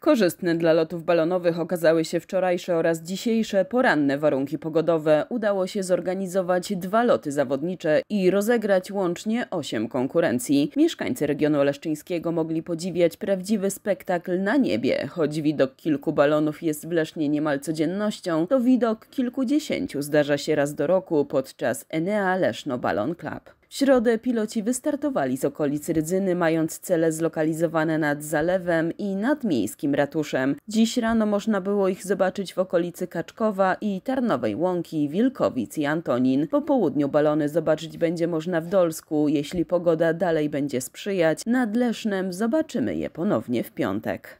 Korzystne dla lotów balonowych okazały się wczorajsze oraz dzisiejsze poranne warunki pogodowe. Udało się zorganizować dwa loty zawodnicze i rozegrać łącznie osiem konkurencji. Mieszkańcy regionu oleszczyńskiego mogli podziwiać prawdziwy spektakl na niebie. Choć widok kilku balonów jest w Lesznie niemal codziennością, to widok kilkudziesięciu zdarza się raz do roku podczas Enea Leszno Balon Club. W środę piloci wystartowali z okolic Rydzyny, mając cele zlokalizowane nad zalewem i nad miejskim ratuszem. Dziś rano można było ich zobaczyć w okolicy Kaczkowa i Tarnowej Łąki, Wilkowic i Antonin. Po południu balony zobaczyć będzie można w Dolsku. Jeśli pogoda dalej będzie sprzyjać, nad Lesznem zobaczymy je ponownie w piątek.